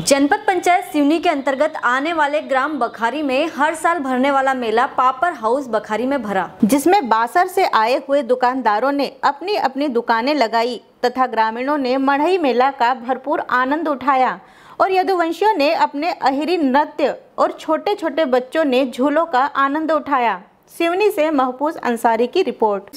जनपद पंचायत सिवनी के अंतर्गत आने वाले ग्राम बखारी में हर साल भरने वाला मेला पापर हाउस बखारी में भरा, जिसमें बासर से आए हुए दुकानदारों ने अपनी अपनी दुकानें लगाई तथा ग्रामीणों ने मढ़ई मेला का भरपूर आनंद उठाया और यदुवंशियों ने अपने अहिरी नृत्य और छोटे छोटे बच्चों ने झूलों का आनंद उठाया। सिवनी से महफूज अंसारी की रिपोर्ट।